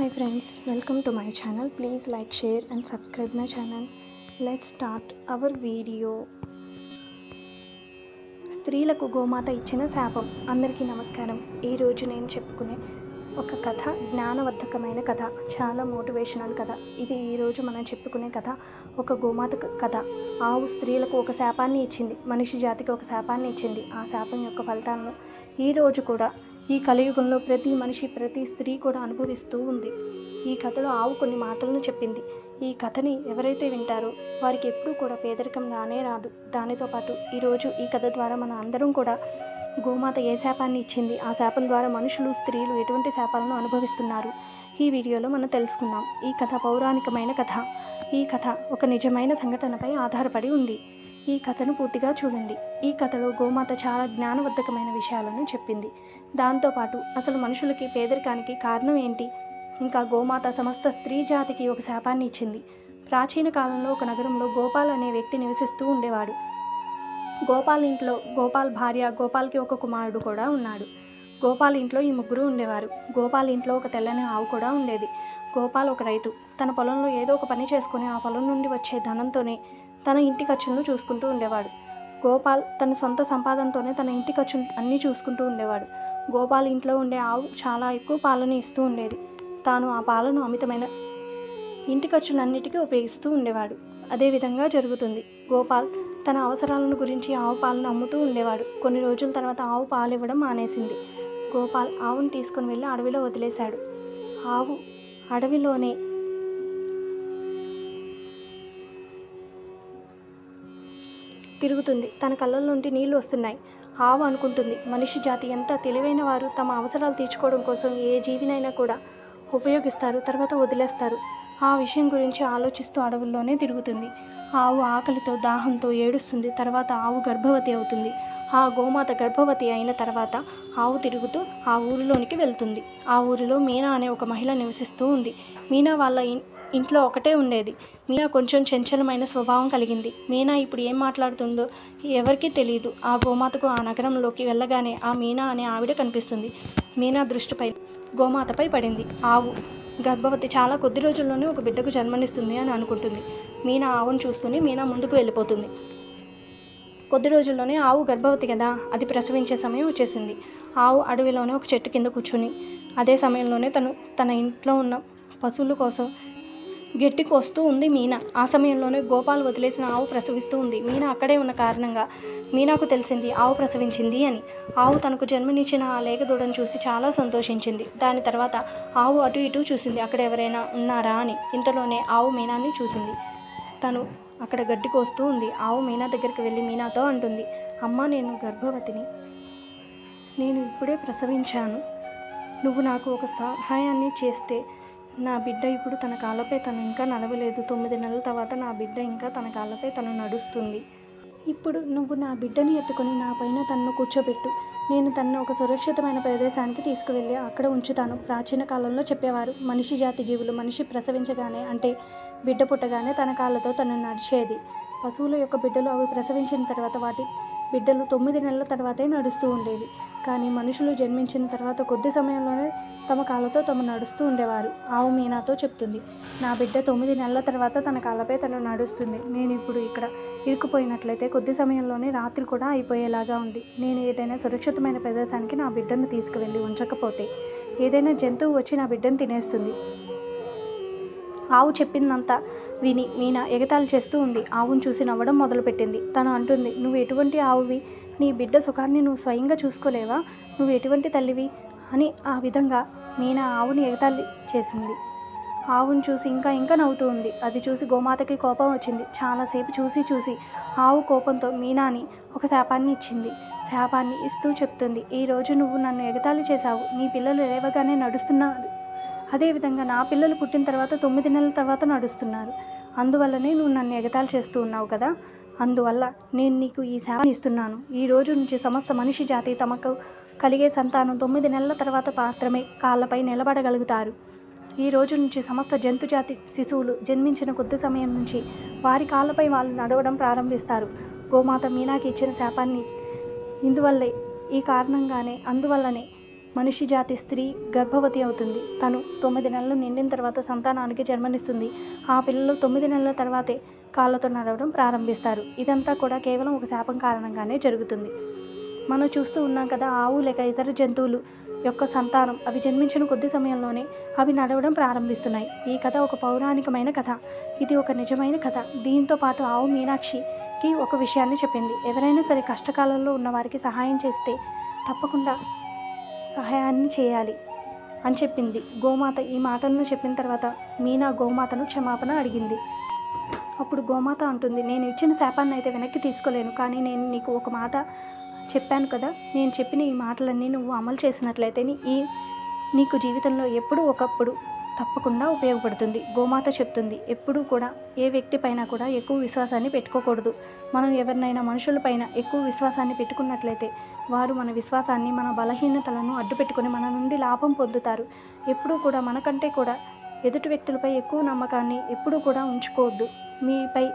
Hi friends, welcome to my channel. Please like, share and subscribe my channel. Let's start our video. స్త్రీలకు గోమాత ఇచ్చిన శాపం. అందరికీ నమస్కారం. ఈరోజు నేను చెప్పుకునే ఒక కథ జ్ఞానవర్ధకమైన కథ. చాలా మోటివేషనల్ కథ. ఇది ఈరోజు మనం చెప్పుకునే కథ ఒక గోమాత క- కథ. ఆవు స్త్రీలకు ఒక శాపాన్ని ఇచ్చింది. మనిషి జాతికి ఒక శాపాన్ని ఇచ్చింది. ఆ శాపం యొక్క ఫలితాలను ఈరోజు కూడా ఈ కలియుగంలో ప్రతి మనిషి ప్రతి స్త్రీ కూడా అనుభవిస్తూ ఉంది. ఈ కథలో ఆవు కొన్ని మాటలను చెప్పింది. ఈ కథని ఎవరైతే వింటారో వారికి ఎప్పుడూ కూడా పేదరికం రానే రాదు. దానితో పాటు ఈరోజు ఈ కథ ద్వారా మన అందరం కూడా గోమాత ఏ శాపాన్ని ఇచ్చింది ఆ శాపం ద్వారా మనుషులు స్త్రీలు ఎటువంటి శాపాలను అనుభవిస్తున్నారు? ఈ వీడియోలో మనం తెలుసుకుందాం. ఈ కథ పౌరాణికమైన కథ. ఈ కథ ఒక నిజమైన సంఘటనపై ఆధారపడి ఉంది. ఈ కథను పూర్తిగా చూడండి. ఈ కథలో గోమాత చాలా జ్ఞానవర్ధకమైన విషయాలను చెప్పింది. దాంతోపాటు అసలు మనుషులకి పేదరికానికి కారణం ఏంటి? ఇంకా గోమాత సమస్త స్త్రీ జాతికి ఒక శాపాన్ని ఇచ్చింది. ప్రాచీన కాలంలో ఒక నగరంలో గోపాల్ అనే వ్యక్తి నివసిస్తూ ఉండేవాడు. గోపాల్ ఇంట్లో గోపాల్ భార్య గోపాల్కి ఒక కుమారుడు కూడా ఉన్నాడు. గోపాల్ ఇంట్లో ఈ ముగ్గురు ఉండేవారు. గోపాల్ ఇంట్లో ఒక తెల్లని ఆవు కూడా ఉండేది. గోపాల్ ఒక రైతు. తన పొలంలో ఏదో ఒక పని చేసుకుని ఆ పొలం నుండి వచ్చే ధనంతోనే తన ఇంటి ఖర్చులను చూసుకుంటూ ఉండేవాడు. గోపాల్ తన సొంత సంపాదనతోనే తన ఇంటి ఖర్చులు అన్నీ చూసుకుంటూ ఉండేవాడు. గోపాల్ ఇంట్లో ఉండే ఆవు చాలా ఎక్కువ పాలను ఇస్తూ ఉండేది. తాను ఆ పాలను అమితమైన ఇంటి ఖర్చులన్నిటికీ ఉపయోగిస్తూ ఉండేవాడు. అదేవిధంగా జరుగుతుంది. గోపాల్ తన అవసరాలను గురించి ఆవు పాలను అమ్ముతూ ఉండేవాడు. కొన్ని రోజుల తర్వాత ఆవు పాలు ఇవ్వడం మానేసింది. గోపాల్ ఆవును తీసుకుని వెళ్ళి అడవిలో వదిలేశాడు. ఆవు అడవిలోనే తిరుగుతుంది. తన కళ్ళ నుండి నీళ్ళు వస్తున్నాయి. ఆవు అనుకుంటుంది. మనిషి జాతి ఎంత తెలివైన వారు తమ అవసరాలు తీర్చుకోవడం కోసం ఏ జీవినైనా కూడా ఉపయోగిస్తారు తర్వాత వదిలేస్తారు. ఆ విషయం గురించి ఆలోచిస్తూ అడవుల్లోనే తిరుగుతుంది. ఆవు ఆకలితో దాహంతో ఏడుస్తుంది. తర్వాత ఆవు గర్భవతి అవుతుంది. ఆ గోమాత గర్భవతి అయిన తర్వాత ఆవు తిరుగుతూ ఆ ఊరిలోనికి వెళ్తుంది. ఆ ఊరిలో మీనా అనే ఒక మహిళ నివసిస్తూ ఉంది. మీనా వాళ్ళ ఇంట్లో ఒకటే ఉండేది. మీనా కొంచెం చంచలమైన స్వభావం కలిగింది. మీనా ఇప్పుడు ఏం మాట్లాడుతుందో ఎవరికీ తెలియదు ఆ గోమాతకు ఆ నగరంలోకి వెళ్ళగానే ఆ మీనా అనే ఆవిడ కనిపిస్తుంది. మీనా దృష్టిపై గోమాతపై పడింది. ఆవు గర్భవతి చాలా కొద్ది రోజుల్లోనే ఒక బిడ్డకు జన్మనిస్తుంది అని అనుకుంటుంది. మీనా ఆవును చూస్తూనే మీనా ముందుకు వెళ్ళిపోతుంది. కొద్ది రోజుల్లోనే ఆవు గర్భవతి కదా అది ప్రసవించే సమయం వచ్చేసింది. ఆవు అడవిలోనే ఒక చెట్టు కింద కూర్చుని అదే సమయంలోనే తను తన ఇంట్లో ఉన్న పశువుల కోసం గట్టి కోస్తూ ఉంది మీనా. ఆ సమయంలోనే గోపాల్ వదిలేసిన ఆవు ప్రసవిస్తూ ఉంది. మీనా అక్కడే ఉన్న కారణంగా మీనాకు తెలిసింది ఆవు ప్రసవించింది అని. ఆవు తనకు జన్మనిచ్చిన ఆ లేగ దూడను చూసి చాలా సంతోషించింది. దాని తర్వాత ఆవు అటు ఇటు చూసింది అక్కడ ఎవరైనా ఉన్నారా అని. ఇంతలోనే ఆవు మీనాని చూసింది. తను అక్కడ గడ్డి కోస్తూ ఉంది. ఆవు మీనా దగ్గరికి వెళ్ళి మీనాతో అంటుంది అమ్మ నేను గర్భవతిని. నేను ఇప్పుడే ప్రసవించాను. నువ్వు నాకు ఒక సహాయాన్ని చేస్తే నా బిడ్డ ఇప్పుడు తన కాళ్ళపై తను ఇంకా నడవలేదు. తొమ్మిది నెలల తర్వాత నా బిడ్డ ఇంకా తన కాళ్ళపై తను నడుస్తుంది. ఇప్పుడు నువ్వు నా బిడ్డని ఎత్తుకొని నా పైన తన్ను కూర్చోబెట్టు. నేను తన్ను ఒక సురక్షితమైన ప్రదేశానికి తీసుకువెళ్ళి అక్కడ ఉంచుతాను. ప్రాచీన కాలంలో చెప్పేవారు మనిషి జాతి జీవులు మనిషి ప్రసవించగానే అంటే బిడ్డ పుట్టగానే తన కాళ్ళతో తను నడిచేది. పశువుల యొక్క బిడ్డలు అవి ప్రసవించిన తర్వాత వాటి బిడ్డలు తొమ్మిది నెలల తర్వాతే నడుస్తూ ఉండేవి. కానీ మనుషులు జన్మించిన తర్వాత కొద్ది సమయంలోనే తమ కాళ్ళతో తమ నడుస్తూ ఉండేవారు. ఆవు మీనాతో చెప్తుంది నా బిడ్డ తొమ్మిది నెలల తర్వాత తన కాళ్ళపై తను నడుస్తుంది. నేను ఇప్పుడు ఇక్కడ ఇరుక్కుపోయినట్లయితే కొద్ది సమయంలోనే రాత్రి కూడా అయిపోయేలాగా ఉంది. నేను ఏదైనా సురక్షితమైన ప్రదేశానికి నా బిడ్డను తీసుకువెళ్ళి ఉంచకపోతే ఏదైనా జంతువు వచ్చి నా బిడ్డను తినేస్తుంది. ఆవు చెప్పిందంతా విని మీనా ఎగతాళి చేస్తూ ఉంది. ఆవును చూసి నవ్వడం మొదలుపెట్టింది. తను అంటుంది నువ్వు ఎటువంటి ఆవువి? నీ బిడ్డ సుఖాన్ని నువ్వు స్వయంగా చూసుకోలేవా? నువ్వు ఎటువంటి తల్లివి? అని ఆ విధంగా మీనా ఆవుని ఎగతాళి చేసింది. ఆవును చూసి ఇంకా ఇంకా నవ్వుతూ ఉంది. అది చూసి గోమాతకి కోపం వచ్చింది. చాలాసేపు చూసి చూసి ఆవు కోపంతో మీనాని ఒక శాపాన్ని ఇచ్చింది. శాపాన్ని ఇస్తూ చెప్తుంది ఈరోజు నువ్వు నన్ను ఎగతాళి చేశావు. నీ పిల్లలు లేవగానే నడుస్తున్నారు. అదేవిధంగా నా పిల్లలు పుట్టిన తర్వాత తొమ్మిది నెలల తర్వాత నడుస్తున్నారు. అందువల్లనే నువ్వు నన్ను ఎగతాళి చేస్తూ ఉన్నావు కదా. అందువల్ల నేను నీకు ఈ సేవని ఇస్తున్నాను. ఈ రోజు నుంచి సమస్త మనిషి జాతి తమకు కలిగే సంతానం తొమ్మిది నెలల తర్వాత మాత్రమే కాళ్ళపై నిలబడగలుగుతారు. ఈ రోజు నుంచి సమస్త జంతు జాతి శిశువులు జన్మించిన కొద్ది సమయం నుంచి వారి కాళ్ళపై వాళ్ళు నడవడం ప్రారంభిస్తారు. గోమాత మీనాకి ఇచ్చిన శాపాన్ని ఇందువల్లే ఈ కారణంగానే అందువల్లనే మనిషి జాతి స్త్రీ గర్భవతి అవుతుంది. తను తొమ్మిది నెలలు నిండిన తర్వాత సంతానానికి జన్మనిస్తుంది. ఆ పిల్లలు తొమ్మిది నెలల తర్వాతే కాళ్ళతో నడవడం ప్రారంభిస్తారు. ఇదంతా కూడా కేవలం ఒక శాపం కారణంగానే జరుగుతుంది. మనం చూస్తూ ఉన్నాం కదా ఆవు లేక ఇతర జంతువులు యొక్క సంతానం. అవి జన్మించిన కొద్ది సమయంలోనే అవి నడవడం ప్రారంభిస్తున్నాయి. ఈ కథ ఒక పౌరాణికమైన కథ. ఇది ఒక నిజమైన కథ. దీంతో పాటు ఆవు మీనాక్షికి ఒక విషయాన్ని చెప్పింది. ఎవరైనా సరే కష్టకాలంలో ఉన్న వారికి సహాయం చేస్తే తప్పకుండా సహాయాన్ని చేయాలి అని చెప్పింది. గోమాత ఈ మాటలను చెప్పిన తర్వాత మీనా గోమాతను క్షమాపణ అడిగింది. అప్పుడు గోమాత అంటుంది నేను ఇచ్చిన శాపాన్ని అయితే వెనక్కి తీసుకోలేను కానీ నేను నీకు ఒక మాట చెప్పాను కదా నేను చెప్పిన ఈ మాటలన్నీ నువ్వు అమలు చేసినట్లయితే నీ ఈ నీకు జీవితంలో ఎప్పుడూ ఒకప్పుడు తప్పకుండా ఉపయోగపడుతుంది. గోమాత చెప్తుంది ఎప్పుడూ కూడా ఏ వ్యక్తి పైన కూడా ఎక్కువ విశ్వాసాన్ని పెట్టుకోకూడదు. మనం ఎవరినైనా మనుషులపైన ఎక్కువ విశ్వాసాన్ని పెట్టుకున్నట్లయితే వారు మన విశ్వాసాన్ని మన బలహీనతలను అడ్డుపెట్టుకొని మన నుండి లాభం పొందుతారు. ఎప్పుడూ కూడా మనకంటే కూడా ఎదుటి వ్యక్తులపై ఎక్కువ నమ్మకాన్ని ఎప్పుడూ కూడా ఉంచుకోవద్దు. మీపై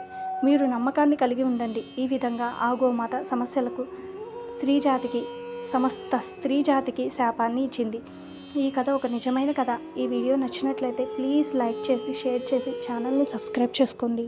మీరు నమ్మకాన్ని కలిగి ఉండండి. ఈ విధంగా ఆ గోమాత సమస్యలకు స్త్రీ జాతికి సమస్త స్త్రీ జాతికి శాపాన్ని ఇచ్చింది. ఈ కథ ఒక నిజమైన కథ. ఈ వీడియో నచ్చినట్లయితే ప్లీజ్ లైక్ చేసి షేర్ చేసి ఛానల్ని సబ్స్క్రైబ్ చేసుకోండి.